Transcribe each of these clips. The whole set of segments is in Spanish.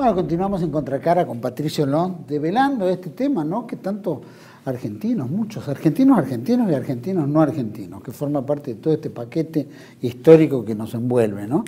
Bueno, continuamos en Contracara con Patricio Lón, develando este tema, ¿no? Que tanto argentinos, muchos argentinos, argentinos y argentinos no argentinos, que forma parte de todo este paquete histórico que nos envuelve, ¿no?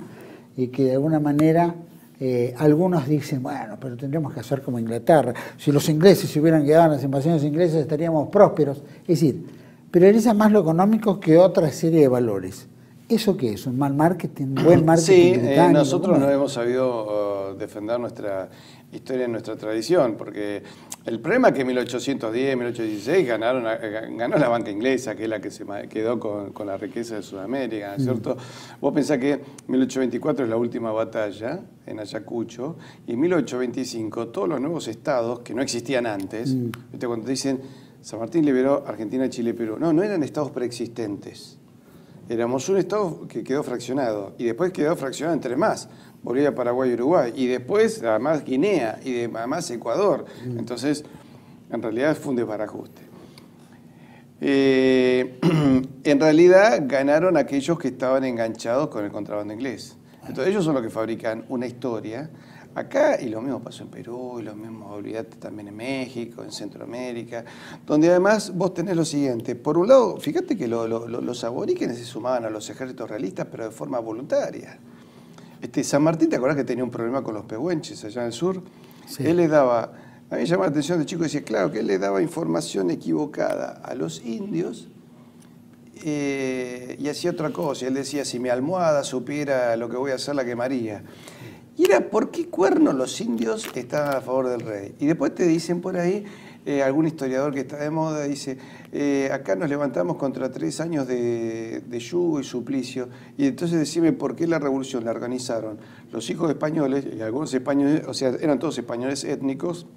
Y que de alguna manera eh, algunos dicen, bueno, pero tendríamos que hacer como Inglaterra. Si los ingleses se hubieran quedado en las invasiones inglesas estaríamos prósperos. Es decir, prioriza más lo económico que otra serie de valores. ¿Eso qué es? ¿Un mal marketing? ¿Buen marketing? Sí, eh, nosotros no hemos sabido uh, defender nuestra historia y nuestra tradición, porque el problema es que en 1810, 1816 ganaron, eh, ganó la banca inglesa, que es la que se quedó con, la riqueza de Sudamérica, ¿no es mm. cierto? Vos pensás que 1824 es la última batalla en Ayacucho, y en 1825 todos los nuevos estados que no existían antes, mm. cuando te dicen San Martín liberó Argentina, Chile, Perú, no, no eran estados preexistentes. Éramos un estado que quedó fraccionado y después quedó fraccionado entre más. Bolivia, Paraguay y Uruguay. Y después, además, Guinea y además Ecuador. Entonces, en realidad fue un desbarajuste. Eh, en realidad ganaron aquellos que estaban enganchados con el contrabando inglés. Entonces ellos son los que fabrican una historia. Acá, y lo mismo pasó en Perú, y lo mismo, olvídate, también en México, en Centroamérica, donde además vos tenés lo siguiente. Por un lado, fíjate que los aborígenes se sumaban a los ejércitos realistas, pero de forma voluntaria. Este, San Martín, ¿te acordás que tenía un problema con los pehuenches allá en el sur? Él le daba, a mí me llamaba la atención de chico, decía, claro, que él le daba información equivocada a los indios eh, y hacía otra cosa. Él decía, si mi almohada supiera lo que voy a hacer, la quemaría. Y era, ¿por qué cuernos los indios estaban a favor del rey? Y después te dicen por ahí eh, algún historiador que está de moda dice, eh, acá nos levantamos contra tres años de, yugo y suplicio, y entonces decime por qué la revolución la organizaron los hijos españoles, y algunos españoles, o sea, eran todos españoles étnicos,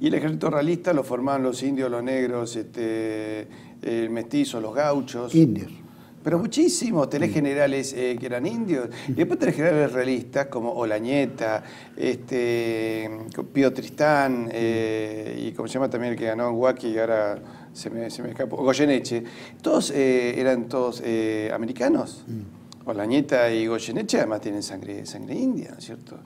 y el ejército realista lo formaban los indios, los negros, este, el mestizo, los gauchos. Indios. Pero muchísimos, tenés generales eh, que eran indios, y después tenés generales realistas como Olañeta, este, Pío Tristán, eh, y como se llama también el que ganó en Huaki y ahora se me, se me escapó, Goyeneche. Todos eh, eran todos americanos. Mm. Olañeta y Goyeneche además tienen sangre, sangre india, ¿no es cierto?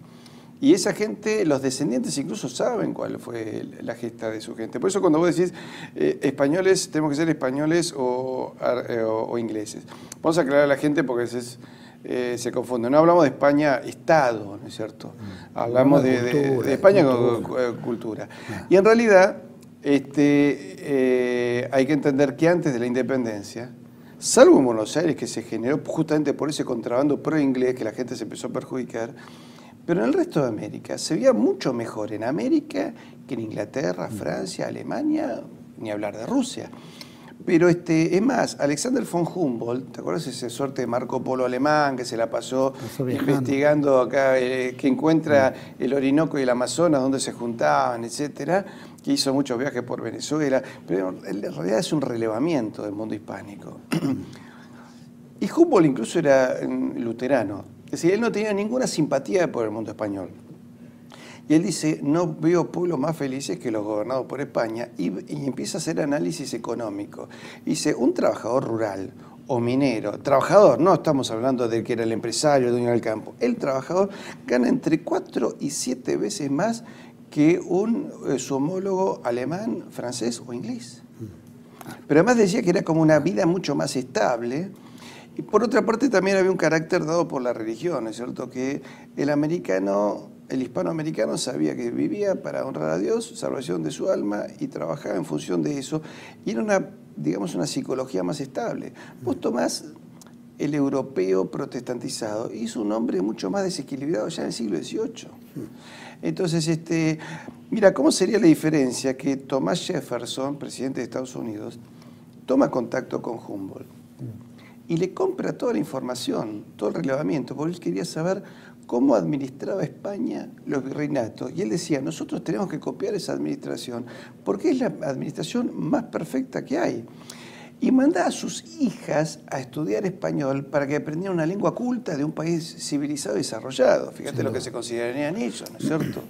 Y esa gente, los descendientes incluso saben cuál fue la gesta de su gente. Por eso cuando vos decís eh, españoles, tenemos que ser españoles o, eh, ingleses. Vamos a aclarar a la gente porque a veces eh, se confunde. No hablamos de España Estado, ¿no es cierto? Mm. Hablamos de, España con cultura. Ah. Y en realidad este, hay que entender que antes de la independencia, salvo en Buenos Aires, que se generó justamente por ese contrabando pro-inglés que la gente se empezó a perjudicar, pero en el resto de América se veía mucho mejor en América que en Inglaterra, mm. Francia, Alemania, ni hablar de Rusia. Pero este, es más, Alexander von Humboldt, ¿te acuerdas ese suerte de Marco Polo alemán que se la pasó, investigando acá, eh, que encuentra mm. el Orinoco y el Amazonas, donde se juntaban, etcétera, que hizo muchos viajes por Venezuela, pero en realidad es un relevamiento del mundo hispánico. y Humboldt incluso era mm, luterano, es decir, él no tenía ninguna simpatía por el mundo español. Y él dice, no veo pueblos más felices que los gobernados por España, y, empieza a hacer análisis económico. Dice, un trabajador rural o minero, trabajador, no estamos hablando de que era el empresario, el dueño del campo, el trabajador gana entre cuatro y siete veces más que un, eh, su homólogo alemán, francés o inglés. Pero además decía que era como una vida mucho más estable, y por otra parte también había un carácter dado por la religión, es cierto que el americano, el hispanoamericano sabía que vivía para honrar a Dios, salvación de su alma y trabajaba en función de eso. Y era una, digamos, una psicología más estable. Vos tomás el europeo protestantizado es un hombre mucho más desequilibrado ya en el siglo XVIII. Entonces, este, mira, ¿cómo sería la diferencia que Thomas Jefferson, presidente de Estados Unidos, toma contacto con Humboldt? Y le compra toda la información, todo el relevamiento, porque él quería saber cómo administraba España los virreinatos. Y él decía, nosotros tenemos que copiar esa administración, porque es la administración más perfecta que hay. Y manda a sus hijas a estudiar español para que aprendieran una lengua culta de un país civilizado y desarrollado. Fíjate lo que se considerarían ellos, ¿no es cierto?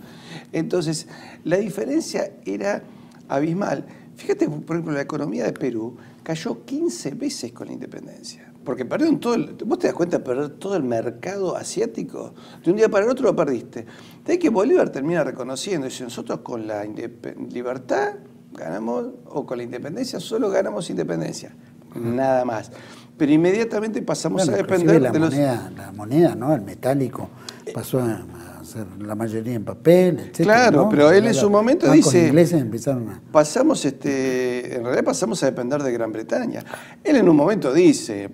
Entonces, la diferencia era abismal. Fíjate, por ejemplo, la economía de Perú cayó 15 veces con la independencia. porque perdieron todo el, vos te das cuenta de perder todo el mercado asiático, de un día para el otro lo perdiste. De que Bolívar termina reconociendo, dice, nosotros con la libertad ganamos, o con la independencia solo ganamos independencia, nada más. Pero inmediatamente pasamos a depender la de los... La moneda, ¿no? El metálico pasó a la mayoría en papel, etc. Claro, pero él en su momento dice. ingleses empezaron a. Pasamos, este, en realidad pasamos a depender de Gran Bretaña. Él en un momento dice,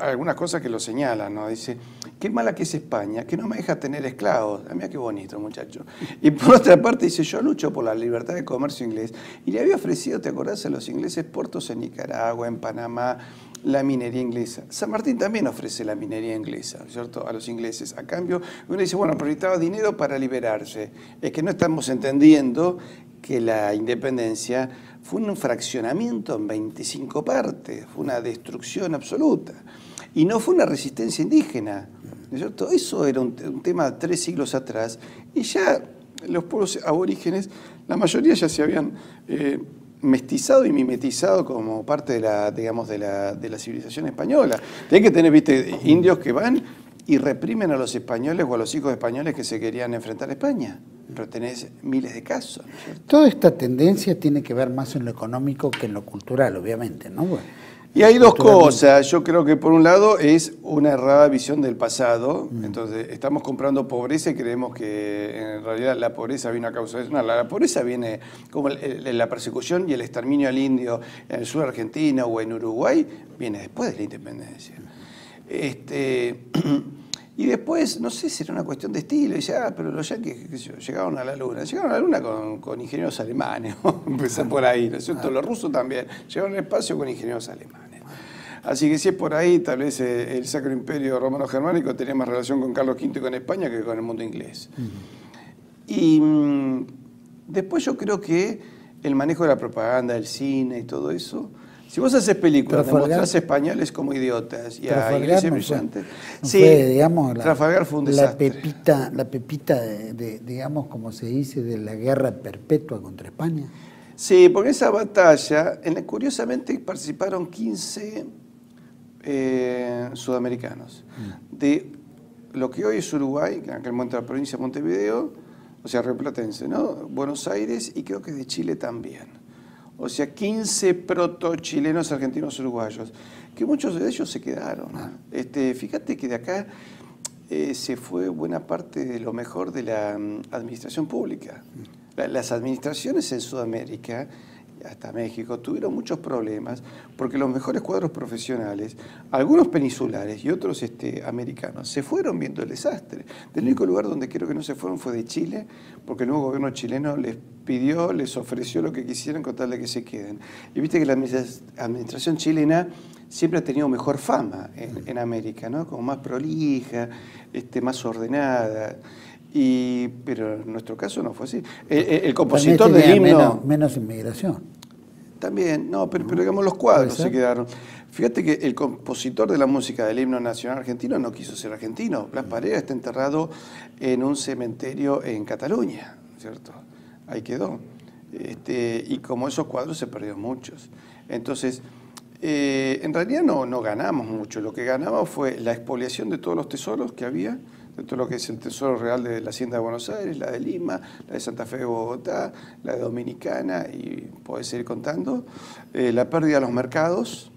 algunas cosas que lo señalan, ¿no? Dice, qué mala que es España, que no me deja tener esclavos. Ah, mira qué bonito, muchacho. Y por otra parte dice, yo lucho por la libertad de comercio inglés. Y le había ofrecido, ¿te acordás, a los ingleses puertos en Nicaragua, en Panamá, la minería inglesa. San Martín también ofrece la minería inglesa, ¿cierto? A los ingleses. A cambio, uno dice, bueno, pero necesitaba dinero para liberarse. Es que no estamos entendiendo que la independencia fue un fraccionamiento en 25 partes, fue una destrucción absoluta. Y no fue una resistencia indígena, ¿cierto? Eso era un, tema tres siglos atrás y ya los pueblos aborígenes, la mayoría ya se habían... Eh, mestizado y mimetizado como parte de la, digamos, de la, de la civilización española. Tiene que tener, viste, indios que van y reprimen a los españoles o a los hijos españoles que se querían enfrentar a España. Pero tenés miles de casos. Toda esta tendencia tiene que ver más en lo económico que en lo cultural, obviamente, ¿no? Y hay dos cosas. Yo creo que por un lado es una errada visión del pasado. Mm. Entonces, estamos comprando pobreza y creemos que en realidad la pobreza viene a causa de eso. No, la, pobreza viene como la persecución y el exterminio al indio en el sur de Argentina o en Uruguay, viene después de la independencia. Este. Y después, no sé si era una cuestión de estilo, y dice, ah, pero los yanquis qué sé yo, llegaron a la luna. Llegaron a la luna con, ingenieros alemanes, empezar por ahí, ¿no es cierto? Los rusos también, llegaron al espacio con ingenieros alemanes. Así que si es por ahí, tal vez eh, el Sacro Imperio Romano-Germánico tenía más relación con Carlos V y con España que con el mundo inglés. Y mm, después yo creo que el manejo de la propaganda, el cine y todo eso, si vos haces películas, demostrás españoles como idiotas y a Iglesia brillantes. sí, digamos, la, Trafalgar fue un desastre. La pepita, la pepita de, digamos, como se dice, de la guerra perpetua contra España. Sí, porque esa batalla, en curiosamente participaron 15 eh, sudamericanos. Mm. De lo que hoy es Uruguay, que en aquel momento la provincia de Montevideo, o sea, Replatense, ¿no? Buenos Aires y creo que de Chile también o sea, 15 proto-chilenos argentinos uruguayos, que muchos de ellos se quedaron. Ah. Este, fíjate que de acá eh, se fue buena parte de lo mejor de la mm, administración pública. Mm. Las administraciones en Sudamérica hasta México, tuvieron muchos problemas porque los mejores cuadros profesionales, algunos peninsulares y otros este, americanos, se fueron viendo el desastre. Del único lugar donde creo que no se fueron fue de Chile, porque el nuevo gobierno chileno les pidió, les ofreció lo que quisieran con tal de que se queden. Y viste que la administración chilena siempre ha tenido mejor fama en, América, ¿no? como más prolija, este, más ordenada. Y, pero en nuestro caso no fue así. El, compositor del himno. Menos, inmigración. También, no, pero, pero digamos los cuadros se quedaron. Fíjate que el compositor de la música del himno nacional argentino no quiso ser argentino. Blas Paredes está enterrado en un cementerio en Cataluña, ¿cierto? Ahí quedó. Este, y como esos cuadros se perdieron muchos. Entonces, eh, en realidad no, no ganamos mucho. Lo que ganamos fue la expoliación de todos los tesoros que había de todo lo que es el Tesoro Real de la Hacienda de Buenos Aires, la de Lima, la de Santa Fe de Bogotá, la de Dominicana, y podés seguir contando, eh, la pérdida de los mercados,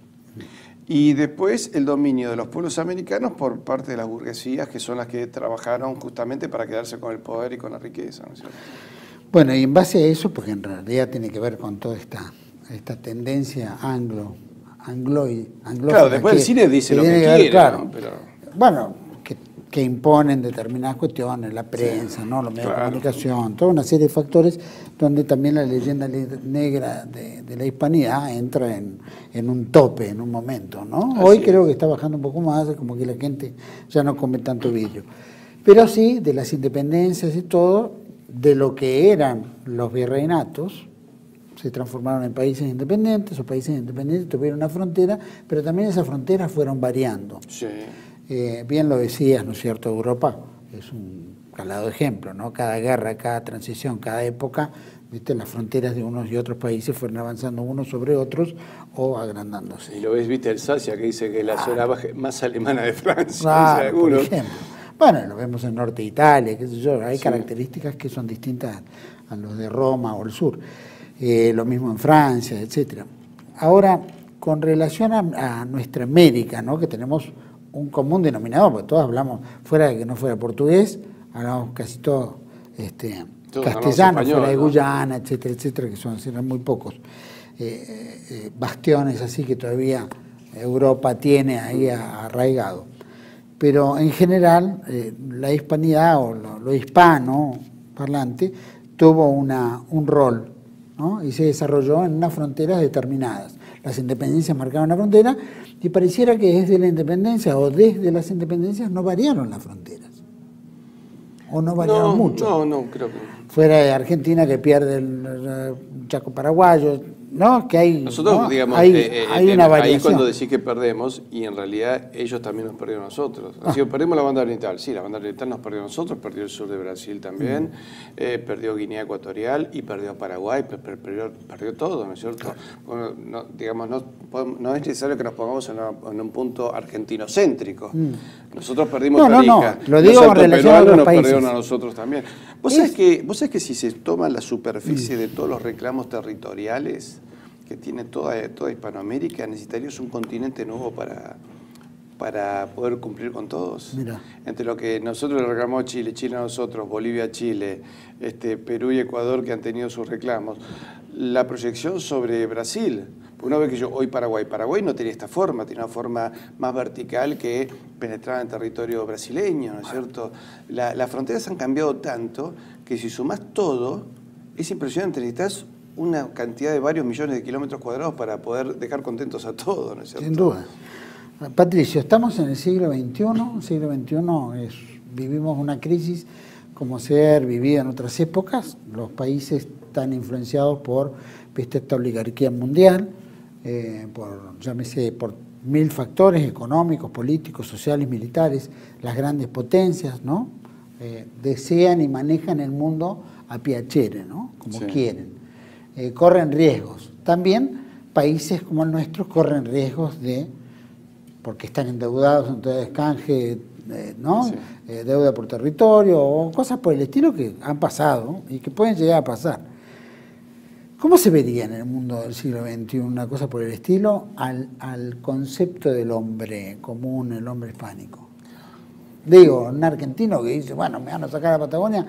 y después el dominio de los pueblos americanos por parte de las burguesías, que son las que trabajaron justamente para quedarse con el poder y con la riqueza. ¿no es cierto? Bueno, y en base a eso, porque en realidad tiene que ver con toda esta, esta tendencia anglo, anglo anglo Claro, después el cine dice lo que, quiere, claro. Pero... Bueno, que imponen determinadas cuestiones, la prensa, ¿no? los medios de comunicación, toda una serie de factores donde también la leyenda negra de, la hispanidad entra en, un tope, en un momento. ¿no? Hoy creo que está bajando un poco más, como que la gente ya no come tanto vidrio. Pero sí, de las independencias y todo, de lo que eran los virreinatos, se transformaron en países independientes, o países independientes tuvieron una frontera, pero también esas fronteras fueron variando. Sí. Eh, bien lo decías, ¿no es cierto? Europa es un calado ejemplo, ¿no? Cada guerra, cada transición, cada época ¿viste? las fronteras de unos y otros países fueron avanzando unos sobre otros o agrandándose. Y lo ves, viste, Alsacia, que dice que es la zona más alemana de Francia. Claro, por ejemplo. Bueno, lo vemos en norte de Italia, qué sé yo, hay características que son distintas a los de Roma o el sur. Eh, lo mismo en Francia, etcétera. Ahora, con relación a, nuestra América, ¿no? que tenemos un común denominador, porque todos hablamos, fuera de que no fuera portugués, hablamos casi todo este, castellano, fuera de Guyana, etcétera, etcétera, que son muy pocos eh, eh, bastiones así que todavía Europa tiene ahí arraigado. Pero en general, eh, la hispanidad o lo, hispano parlante tuvo una, un rol y se desarrolló en unas fronteras determinadas. Las independencias marcaron la frontera y pareciera que desde la independencia o desde las independencias no variaron las fronteras. O no variaron mucho. No, no, creo que. Fuera de Argentina que pierde el Chaco Paraguayo, ¿no? Que hay, Nosotros, digamos, hay, eh, eh, una variación. Ahí cuando decís que perdemos, y en realidad ellos también nos perdieron a nosotros. Ah. perdimos la banda oriental, sí, la banda oriental nos perdió a nosotros, perdió el sur de Brasil también, mm. eh, perdió Guinea Ecuatorial y perdió Paraguay, perdió, perdió todo, ¿no es cierto? no, digamos, no, no, es necesario que nos pongamos en, un punto argentino-céntrico. Mm. Nosotros perdimos no, no, no, lo digo en relación a los nos países. perdieron a nosotros también. ¿Vos, sabés que, ¿Vos sabés que si se toma la superficie mm. de todos los reclamos territoriales, que tiene toda, toda Hispanoamérica, necesitaríamos un continente nuevo para, para poder cumplir con todos. Entre lo que nosotros le reclamamos a Chile, Chile a nosotros, Bolivia a Chile, este, Perú y Ecuador que han tenido sus reclamos, la proyección sobre Brasil. Una vez que yo, hoy Paraguay, Paraguay no tenía esta forma, tiene una forma más vertical que penetraba en territorio brasileño, ¿no es cierto? las fronteras han cambiado tanto que si sumás todo, es impresionante, necesitas una cantidad de varios millones de kilómetros cuadrados para poder dejar contentos a todos, ¿no es cierto? Sin duda. Patricio, estamos en el siglo XXI, el siglo XXI es, vivimos una crisis como ser vivida en otras épocas, los países están influenciados por esta oligarquía mundial, eh, por, llámese, por mil factores económicos, políticos, sociales, militares, las grandes potencias, ¿no? Eh, desean y manejan el mundo a piacere, ¿no? Como quieren. Eh, corren riesgos. También países como el nuestro corren riesgos de, porque están endeudados, entonces canje, eh, ¿no? Eh, deuda por territorio o cosas por el estilo que han pasado y que pueden llegar a pasar. ¿Cómo se vería en el mundo del siglo XXI una cosa por el estilo al, al concepto del hombre común, el hombre hispánico? Digo, un argentino que dice, bueno, me van a sacar a Patagonia,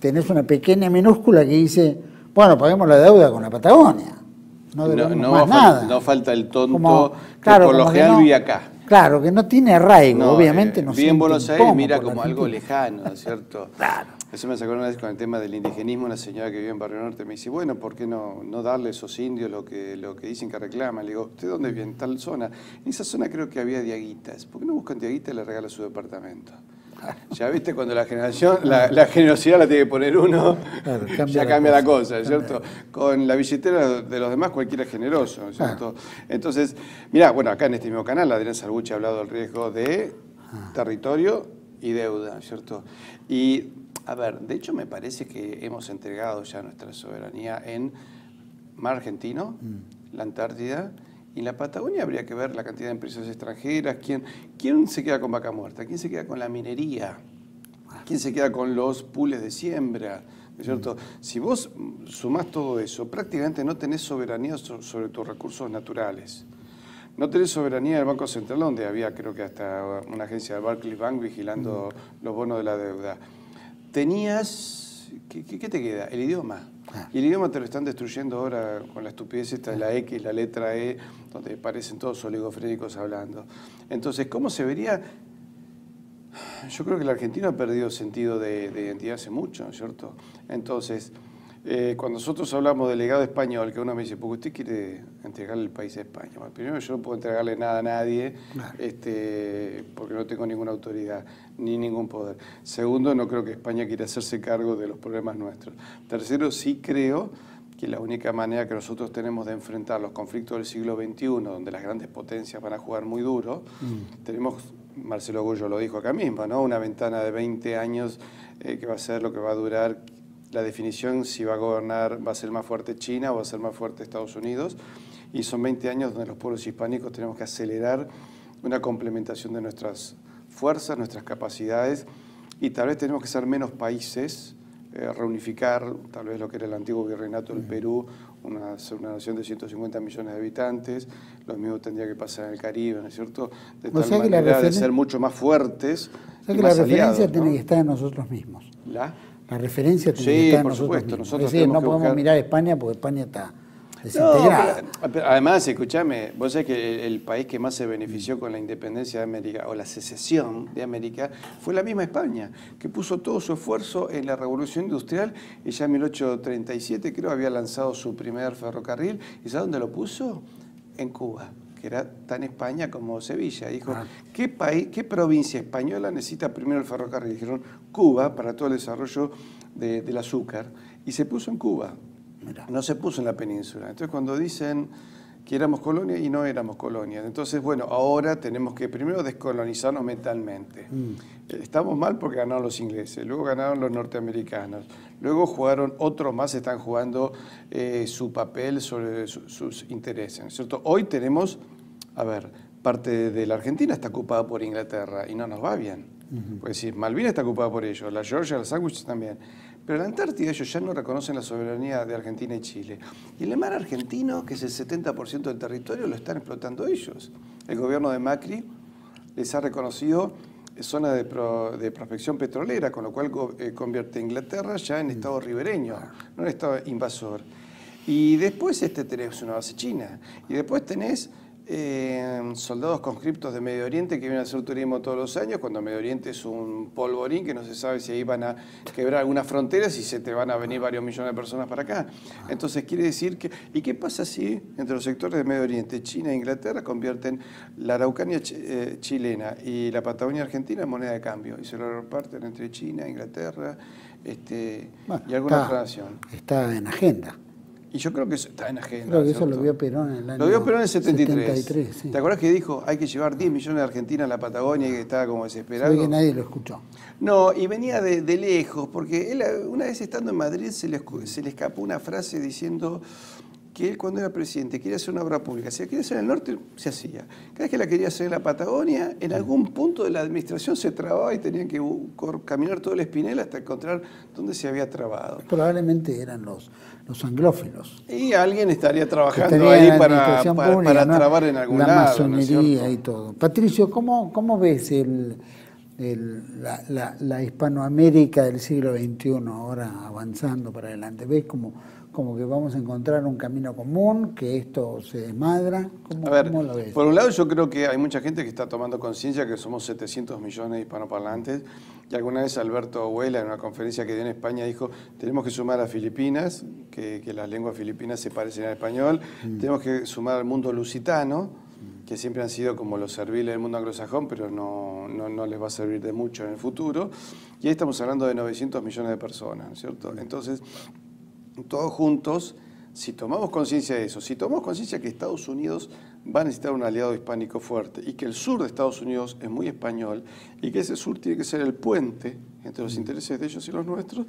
tenés una pequeña minúscula que dice, bueno, paguemos la deuda con la Patagonia. No, no, más nada. no falta el tonto que por lo general vive acá. Claro, que no tiene arraigo, obviamente eh, no Vive en Buenos Aires mira como algo lejano, ¿no es cierto? claro. Eso me sacó una vez con el tema del indigenismo, una señora que vive en Barrio Norte me dice, bueno, ¿por qué no, no darle a esos indios lo que, lo que dicen que reclaman? Le digo, ¿usted dónde vive? En tal zona. En esa zona creo que había diaguitas. ¿Por qué no buscan diaguitas y le regala su departamento? Ya viste cuando la generación, la, generosidad la tiene que poner uno, ya cambia la cosa, ¿cierto? Con la billetera de los demás cualquiera es generoso, ¿cierto? Entonces, mira, bueno, acá en este mismo canal Adrián Salguchi ha hablado del riesgo de ah. territorio y deuda, ¿cierto? Y, a ver, de hecho me parece que hemos entregado ya nuestra soberanía en Mar Argentino, mm. la Antártida, y en la Patagonia habría que ver la cantidad de empresas extranjeras, quién, quién se queda con vaca muerta, quién se queda con la minería, quién se queda con los pules de siembra. ¿no es cierto? Si vos sumás todo eso, prácticamente no tenés soberanía sobre tus recursos naturales. No tenés soberanía del Banco Central, donde había creo que hasta una agencia de Barclays Bank vigilando los bonos de la deuda. Tenías, qué te queda? El idioma. Y el idioma te lo están destruyendo ahora con la estupidez esta de la X, la letra E, donde parecen todos oligofrénicos hablando. Entonces, ¿cómo se vería? Yo creo que el argentino ha perdido sentido de, de identidad hace mucho, ¿cierto? Entonces, eh, cuando nosotros hablamos del legado español, que uno me dice, ¿por qué usted quiere entregarle el país a España? primero, yo no puedo entregarle nada a nadie este, porque no tengo ninguna autoridad ni ningún poder. Segundo, no creo que España quiera hacerse cargo de los problemas nuestros. Tercero, sí creo que la única manera que nosotros tenemos de enfrentar los conflictos del siglo XXI, donde las grandes potencias van a jugar muy duro, mm. tenemos, Marcelo Gullo lo dijo acá mismo, ¿no? una ventana de 20 años eh, que va a ser lo que va a durar la definición si va a gobernar, va a ser más fuerte China o va a ser más fuerte Estados Unidos. Y son 20 años donde los pueblos hispánicos tenemos que acelerar una complementación de nuestras fuerzas, nuestras capacidades, y tal vez tenemos que ser menos países, eh, reunificar tal vez lo que era el antiguo virreinato del Perú, una, una nación de 150 millones de habitantes, lo mismo tendría que pasar en el Caribe, ¿no es cierto? De tal manera de ser mucho más fuertes. O sea que la referencia tiene que estar en nosotros mismos. ¿La? La referencia tiene que estar en nosotros supuesto, mismos. decir, no podemos mirar a España porque España está además, escúchame, vos sabés que el, país que más se benefició con la independencia de América o la secesión de América fue la misma España, que puso todo su esfuerzo en la revolución industrial y ya en 1837 creo había lanzado su primer ferrocarril. ¿Y sabes dónde lo puso? En Cuba que era tan España como Sevilla. Dijo, ah. ¿qué, país, ¿qué provincia española necesita primero el ferrocarril? Dijeron, Cuba, para todo el desarrollo del azúcar. Y se puso en Cuba. No se puso en la península. Entonces cuando dicen que éramos colonia y no éramos colonia. Entonces, bueno, ahora tenemos que primero descolonizarnos mentalmente. Mm. Eh, estamos mal porque ganaron los ingleses, luego ganaron los norteamericanos, luego jugaron otros más, están jugando eh, su papel sobre sus intereses. ¿cierto? Hoy tenemos, a ver, parte de la Argentina está ocupada por Inglaterra y no nos va bien. Pues decir, Malvinas está ocupada por ellos, la Georgia, los Sandwich también. Pero en la Antártida ellos ya no reconocen la soberanía de Argentina y Chile. Y el mar argentino, que es el 70% del territorio, lo están explotando ellos. El gobierno de Macri les ha reconocido zona de, prospección petrolera, con lo cual eh, convierte a Inglaterra ya en estado ribereño, no en estado invasor. Y después este tenés una base china. Y después tenés eh, soldados conscriptos de Medio Oriente que vienen a hacer turismo todos los años, cuando Medio Oriente es un polvorín que no se sabe si ahí van a quebrar algunas fronteras y se te van a venir varios millones de personas para acá. Entonces quiere decir que, ¿y qué pasa si entre los sectores de Medio Oriente, China e Inglaterra convierten la Araucanía eh, chilena y la Patagonia argentina en moneda de cambio y se lo reparten entre China, Inglaterra este, y alguna otra nación? Está en agenda. Y yo creo que eso está en agenda. Creo que eso lo vio Perón en el año Lo vio Perón en el 73. ¿Te acuerdas que dijo hay que llevar 10 millones de Argentina a la Patagonia y que estaba como desesperado? Creo que nadie lo escuchó. No, y venía de, lejos, porque él una vez estando en Madrid se le, se le escapó una frase diciendo que él cuando era presidente quería hacer una obra pública. Si la quería hacer en el norte, se hacía. Cada vez que la quería hacer en la Patagonia, en algún punto de la administración se trababa y tenían que caminar todo el espinel hasta encontrar dónde se había trabado. Probablemente eran los, los anglófilos. Y alguien estaría trabajando ahí para, para, trabar en algún la lado. La masonería y todo. Patricio, ¿cómo, cómo ves el, la, la Hispanoamérica del siglo XXI ahora avanzando para adelante? ¿Ves cómo como que vamos a encontrar un camino común, que esto se desmadra? ¿Cómo, a ver, lo ves? Por un lado yo creo que hay mucha gente que está tomando conciencia que somos 700 millones de hispanoparlantes y alguna vez Alberto Huela en una conferencia que dio en España dijo tenemos que sumar a Filipinas, que, las lenguas filipinas se parecen al español, mm. tenemos que sumar al mundo lusitano, que siempre han sido como los serviles del mundo anglosajón, pero no, no, no, les va a servir de mucho en el futuro. Y ahí estamos hablando de 900 millones de personas, ¿cierto? Entonces, todos juntos, si tomamos conciencia de eso, si tomamos conciencia que Estados Unidos va a necesitar un aliado hispánico fuerte y que el sur de Estados Unidos es muy español y que ese sur tiene que ser el puente entre los intereses de ellos y los nuestros,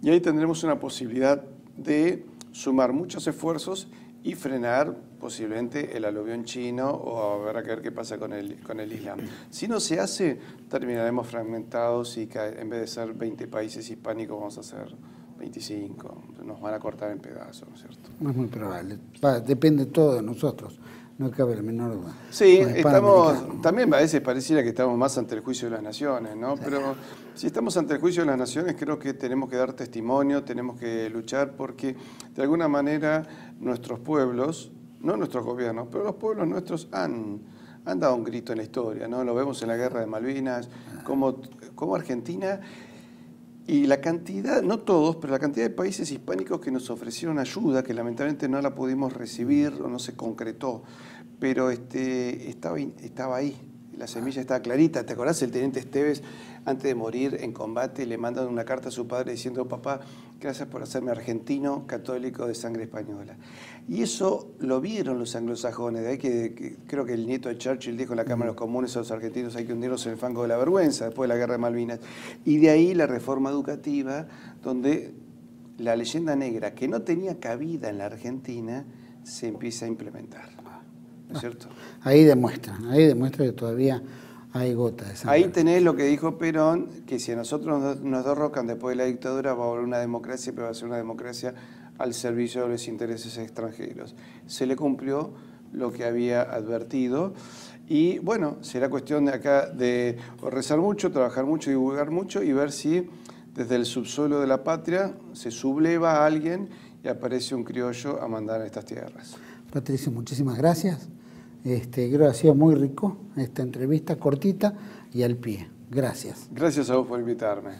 y ahí tendremos una posibilidad de sumar muchos esfuerzos y frenar posiblemente el aluvión chino o habrá que ver qué pasa con el, con el Islam. Si no se hace, terminaremos fragmentados y en vez de ser 20 países hispánicos vamos a ser 25, nos van a cortar en pedazos, ¿no es cierto? No es muy probable, depende todo de nosotros, no cabe la menor duda. Sí, estamos, también a veces pareciera que estamos más ante el juicio de las naciones, ¿no? Pero si estamos ante el juicio de las naciones, creo que tenemos que dar testimonio, tenemos que luchar porque de alguna manera nuestros pueblos, no nuestros gobiernos, pero los pueblos nuestros han, han dado un grito en la historia, ¿no? Lo vemos en la guerra de Malvinas, como, como Argentina y la cantidad, no todos, pero la cantidad de países hispánicos que nos ofrecieron ayuda, que lamentablemente no la pudimos recibir o no se concretó, pero este, estaba, estaba ahí, la semilla estaba clarita. ¿Te acordás? El teniente Esteves, antes de morir en combate, le mandan una carta a su padre diciendo, papá, gracias por hacerme argentino, católico de sangre española. Y eso lo vieron los anglosajones, de ahí que, creo que el nieto de Churchill dijo en la Cámara de los Comunes a los argentinos hay que hundirnos en el fango de la vergüenza después de la guerra de Malvinas. Y de ahí la reforma educativa, donde la leyenda negra, que no tenía cabida en la Argentina, se empieza a implementar. ¿No es cierto? Ahí demuestra, ahí demuestra que todavía hay gotas de sangre. Ahí tenés lo que dijo Perón, que si a nosotros nos derrocan después de la dictadura va a haber una democracia, pero va a ser una democracia al servicio de los intereses extranjeros. Se le cumplió lo que había advertido. Y bueno, será cuestión de acá de rezar mucho, trabajar mucho, divulgar mucho y ver si desde el subsuelo de la patria se subleva a alguien y aparece un criollo a mandar a estas tierras. Patricio, muchísimas gracias. Este, creo que ha sido muy rico esta entrevista, cortita y al pie. Gracias. Gracias a vos por invitarme.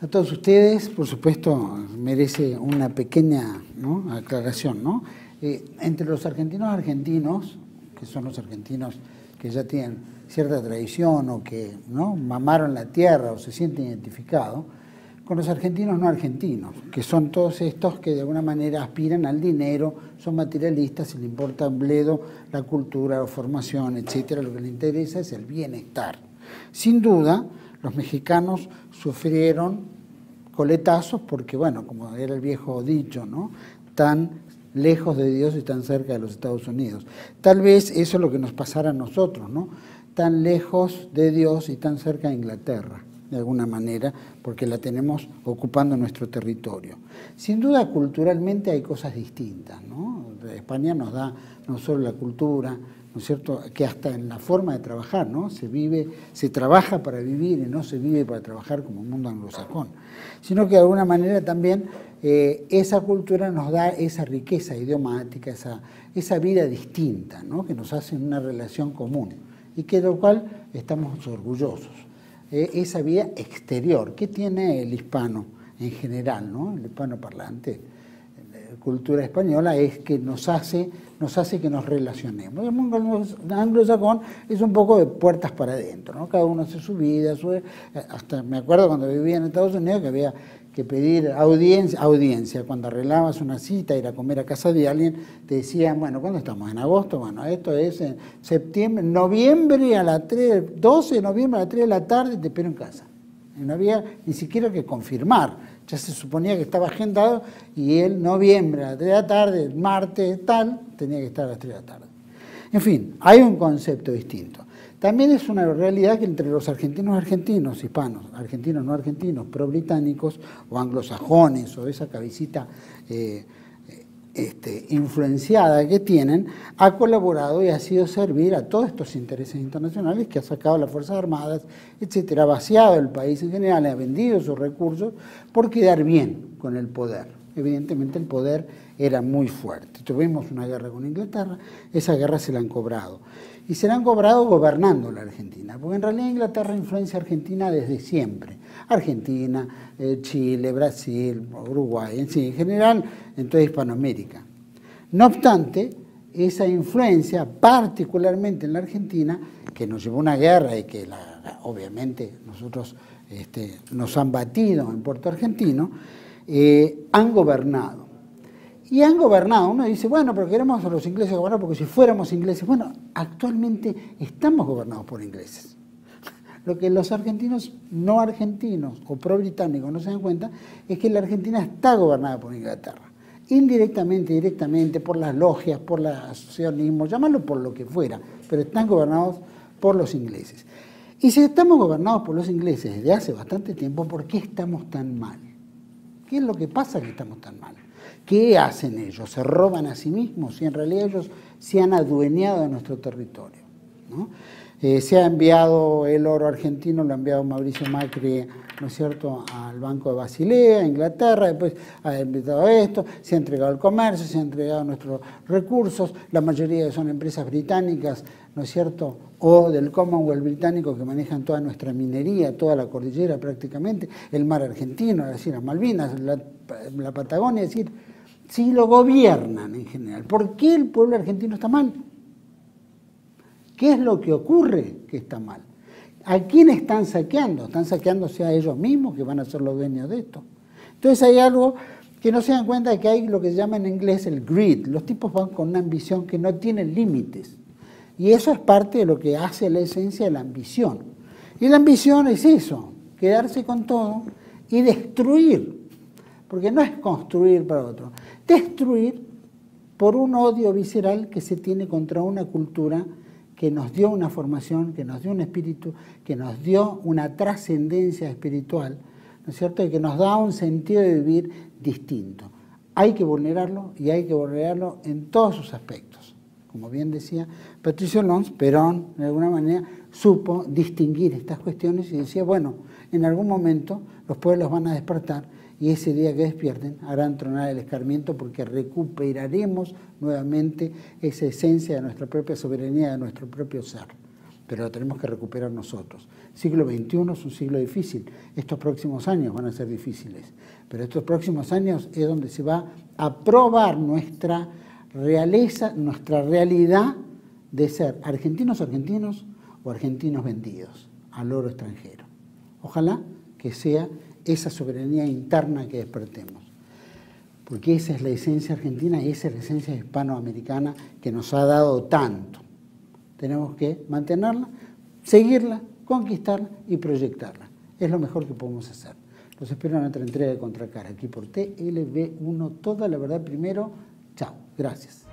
A todos ustedes, por supuesto, merece una pequeña aclaración. ¿no? Eh, entre los argentinos argentinos, que son los argentinos que ya tienen cierta tradición o que ¿no? mamaron la tierra o se sienten identificados, con los argentinos no argentinos, que son todos estos que de alguna manera aspiran al dinero, son materialistas, y le importa bledo la cultura, la formación, etcétera, lo que les interesa es el bienestar. Sin duda, los mexicanos sufrieron coletazos porque, bueno, como era el viejo dicho, ¿no? Tan lejos de Dios y tan cerca de los Estados Unidos. Tal vez eso es lo que nos pasara a nosotros, ¿no? Tan lejos de Dios y tan cerca de Inglaterra de alguna manera, porque la tenemos ocupando nuestro territorio. Sin duda, culturalmente hay cosas distintas. ¿no? España nos da no solo la cultura, ¿no es cierto?, que hasta en la forma de trabajar, ¿no? Se vive, se trabaja para vivir y no se vive para trabajar como un mundo anglosajón, sino que de alguna manera también eh, esa cultura nos da esa riqueza idiomática, esa, esa vida distinta, que nos hace una relación común y que de lo cual estamos orgullosos. Eh, esa vía exterior. ¿Qué tiene el hispano en general, ¿no? el hispano parlante? La cultura española es que nos hace, nos hace que nos relacionemos. El anglosajón es un poco de puertas para adentro, ¿no? cada uno hace su vida, eh, hasta me acuerdo cuando vivía en Estados Unidos que había que pedir audiencia, audiencia. Cuando arreglabas una cita, ir a comer a casa de alguien, te decían, bueno, ¿cuándo estamos? En agosto, bueno, esto es en septiembre, noviembre a las 3, 12 de noviembre a las 3 de la tarde, te espero en casa. no había ni siquiera que confirmar, ya se suponía que estaba agendado y el noviembre a las 3 de la tarde, martes, tal, tenía que estar a las 3 de la tarde. En fin, hay un concepto distinto. También es una realidad que entre los argentinos argentinos, hispanos, argentinos no argentinos, pro-británicos o anglosajones o esa cabecita eh, este, influenciada que tienen, ha colaborado y ha sido servir a todos estos intereses internacionales que ha sacado las Fuerzas Armadas, etcétera, ha vaciado el país en general, ha vendido sus recursos por quedar bien con el poder. Evidentemente el poder era muy fuerte. Tuvimos una guerra con Inglaterra, esa guerra se la han cobrado y se han cobrado gobernando la Argentina, porque en realidad Inglaterra influencia a Argentina desde siempre. Argentina, eh, Chile, Brasil, Uruguay, en, sí, en general en toda Hispanoamérica. No obstante, esa influencia, particularmente en la Argentina, que nos llevó a una guerra y que obviamente nosotros este, nos han batido en Puerto Argentino, eh, han gobernado. Y han gobernado. Uno dice, bueno, pero queremos a los ingleses gobernar porque si fuéramos ingleses, bueno, actualmente estamos gobernados por ingleses. Lo que los argentinos no argentinos o pro-británicos no se dan cuenta es que la Argentina está gobernada por Inglaterra. Indirectamente, directamente, por las logias, por el asociacionismo, llamarlo por lo que fuera, pero están gobernados por los ingleses. Y si estamos gobernados por los ingleses desde hace bastante tiempo, ¿por qué estamos tan mal? ¿Qué es lo que pasa que estamos tan mal? ¿Qué hacen ellos? ¿Se roban a sí mismos? Y en realidad ellos se han adueñado de nuestro territorio. Eh, se ha enviado el oro argentino, lo ha enviado Mauricio Macri, ¿no es cierto?, al Banco de Basilea, a Inglaterra, después ha enviado esto, se ha entregado el comercio, se ha entregado nuestros recursos, la mayoría son empresas británicas, ¿no es cierto?, o del Commonwealth británico que manejan toda nuestra minería, toda la cordillera prácticamente, el mar argentino, es decir, las Malvinas, la, la Patagonia, es decir, si lo gobiernan en general. ¿Por qué el pueblo argentino está mal? ¿Qué es lo que ocurre que está mal? ¿A quién están saqueando? ¿Están saqueándose a ellos mismos que van a ser los dueños de esto? Entonces hay algo que no se dan cuenta de que hay lo que se llama en inglés el greed. Los tipos van con una ambición que no tiene límites. Y eso es parte de lo que hace la esencia de la ambición. Y la ambición es eso, quedarse con todo y destruir porque no es construir para otro, destruir por un odio visceral que se tiene contra una cultura que nos dio una formación, que nos dio un espíritu, que nos dio una trascendencia espiritual, ¿no es cierto? Y que nos da un sentido de vivir distinto. Hay que vulnerarlo y hay que vulnerarlo en todos sus aspectos. Como bien decía Patricio Lons, Perón, de alguna manera, supo distinguir estas cuestiones y decía, bueno, en algún momento los pueblos van a despertar y ese día que despierten harán tronar el escarmiento porque recuperaremos nuevamente esa esencia de nuestra propia soberanía, de nuestro propio ser. Pero lo tenemos que recuperar nosotros. Siglo XXI es un siglo difícil. Estos próximos años van a ser difíciles. Pero estos próximos años es donde se va a probar nuestra realeza, nuestra realidad de ser argentinos argentinos o argentinos vendidos al oro extranjero. Ojalá que sea esa soberanía interna que despertemos. Porque esa es la esencia argentina y esa es la esencia hispanoamericana que nos ha dado tanto. Tenemos que mantenerla, seguirla, conquistarla y proyectarla. Es lo mejor que podemos hacer. Los espero en otra entrega de Contracara, aquí por TLB1, toda la verdad primero. Chao, gracias.